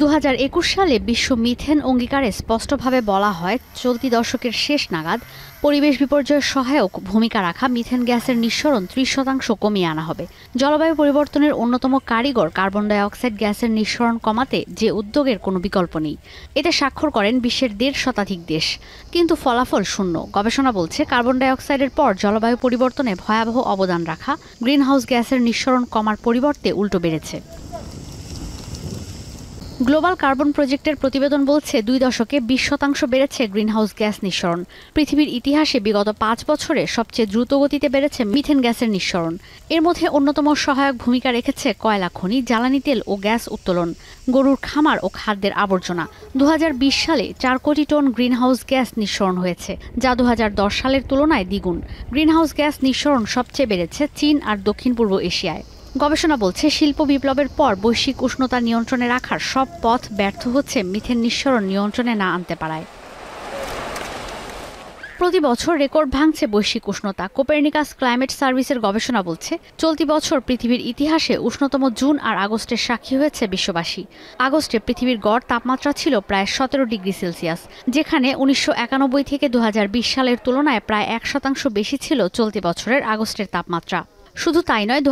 দু হাজার একুশ সালে বিশ্ব মিথেন অঙ্গীকারে স্পষ্টভাবে বলা হয়, চলতি দশকের শেষ নাগাদ পরিবেশ বিপর্যয়ের সহায়ক ভূমিকা রাখা মিথেন গ্যাসের নিঃসরণ ত্রিশ শতাংশ কমিয়ে আনা হবে। জলবায়ু পরিবর্তনের অন্যতম কারিগর কার্বন ডাইঅক্সাইড গ্যাসের নিঃসরণ কমাতে যে উদ্যোগের কোনো বিকল্প নেই। এতে স্বাক্ষর করেন বিশ্বের দেড় শতাধিক দেশ। কিন্তু ফলাফল শূন্য। গবেষণা বলছে, কার্বন ডাইঅক্সাইডের পর জলবায়ু পরিবর্তনে ভয়াবহ অবদান রাখা গ্রিনহাউস গ্যাসের নিঃসরণ কমার পরিবর্তে উল্টো বেড়েছে। গ্লোবাল কার্বন প্রজেক্টের প্রতিবেদন বলছে দুই দশকে বিশ শতাংশ বেড়েছে গ্রিনহাউস গ্যাস নিঃসরণ। পৃথিবীর ইতিহাসে বিগত পাঁচ বছরে সবচেয়ে দ্রুত গতিতে বেড়েছে মিথেন গ্যাসের নিঃসরণ। এর মধ্যে অন্যতম সহায়ক ভূমিকা রেখেছে কয়লা খনি, জ্বালানি তেল ও গ্যাস উত্তোলন, গরুর খামার ও খাদ্যের আবর্জনা। দু হাজার বিশ সালে চার কোটি টন গ্রিনহাউস গ্যাস নিঃসরণ হয়েছে, যা দু হাজার দশ সালের তুলনায় দ্বিগুণ। গ্রিনহাউস গ্যাস নিঃসরণ সবচেয়ে বেড়েছে চীন আর দক্ষিণ পূর্ব এশিয়ায়। গবেষণা বলছে, শিল্প বিপ্লবের পর বৈশ্বিক উষ্ণতা নিয়ন্ত্রণে রাখার সব পথ ব্যর্থ হচ্ছে, মিথেন নিঃসরণ নিয়ন্ত্রণে না আনতে পারায়। প্রতি বছর রেকর্ড ভাঙছে বৈশ্বিক উষ্ণতা। কোপেরনিকাস ক্লাইমেট সার্ভিসের গবেষণা বলছে, চলতি বছর পৃথিবীর ইতিহাসে উষ্ণতম জুন আর আগস্টের সাক্ষী হয়েছে বিশ্ববাসী। আগস্টে পৃথিবীর গড় তাপমাত্রা ছিল প্রায় সতেরো ডিগ্রি সেলসিয়াস, যেখানে উনিশশো একানব্বই থেকে দু হাজার বিশ সালের তুলনায় প্রায় এক শতাংশ বেশি ছিল চলতি বছরের আগস্টের তাপমাত্রা। শুধু তাই নয় দু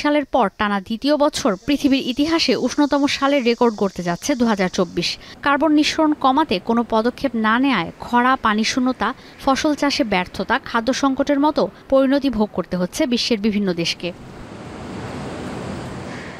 সালের পর টানা দ্বিতীয় বছর পৃথিবীর ইতিহাসে উষ্ণতম সালের রেকর্ড করতে যাচ্ছে দু হাজার চব্বিশ। কার্বন নিঃসরণ কমাতে কোনো পদক্ষেপ না নেয় খরা, পানি শূন্যতা, ফসল চাষে ব্যর্থতা, খাদ্য সংকটের মতো পরিণতি ভোগ করতে হচ্ছে বিশ্বের বিভিন্ন দেশকে।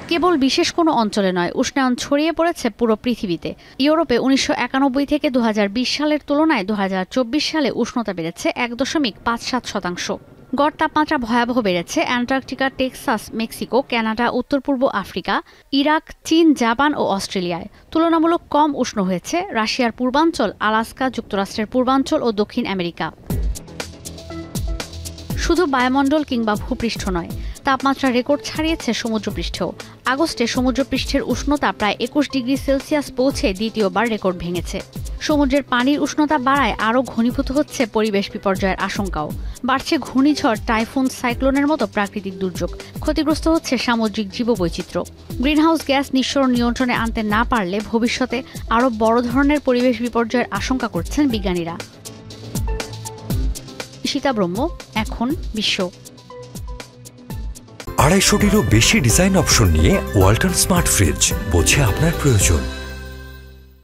কেবল বিশেষ কোনো অঞ্চলে নয়, উষ্ণায়ন ছড়িয়ে পড়েছে পুরো পৃথিবীতে। ইউরোপে উনিশশো একানব্বই থেকে দু হাজার বিশ সালের তুলনায় দু হাজার চব্বিশ সালে উষ্ণতা বেড়েছে এক দশমিক পাঁচ সাত শতাংশ। গড় তাপমাত্রা ভয়াবহ বেড়েছে অ্যান্টার্কটিকা, টেক্সাস, মেক্সিকো, কানাডা, উত্তর পূর্ব আফ্রিকা, ইরাক, চীন, জাপান ও অস্ট্রেলিয়ায়। তুলনামূলক কম উষ্ণ হয়েছে রাশিয়ার পূর্বাঞ্চল, আলাস্কা, যুক্তরাষ্ট্রের পূর্বাঞ্চল ও দক্ষিণ আমেরিকা। শুধু বায়ুমণ্ডল কিংবা ভূপৃষ্ঠ নয় তাপমাত্রা রেকর্ড ছাড়িয়েছে সমুদ্রপৃষ্ঠেও আগস্টে সমুদ্রপৃষ্ঠের উষ্ণতা প্রায় একুশ ডিগ্রি সেলসিয়াস পৌঁছে দ্বিতীয়বার রেকর্ড ভেঙেছে। সমুদ্রের পানির উষ্ণতা বাড়ায় আরও ঘনীভূত হচ্ছে পরিবেশ বিপর্যয়ের আশঙ্কাও। বাড়ছে ঘূর্ণিঝড়, টাইফুন, সাইক্লোনের মতো প্রাকৃতিক দুর্যোগ। ক্ষতিগ্রস্ত হচ্ছে সামুদ্রিক জীববৈচিত্র্য। গ্রিনহাউস গ্যাস নিঃসরণ নিয়ন্ত্রণে আনতে না পারলে ভবিষ্যতে আরও বড় ধরনের পরিবেশ বিপর্যয়ের আশঙ্কা করছেন বিজ্ঞানীরা। সীতা ব্রহ্ম এখন বিশ্ব। আড়াইশোটিরও বেশি ডিজাইন অপশন নিয়ে ওয়াল্টন স্মার্ট ফ্রিজ বোঝে আপনার প্রয়োজন।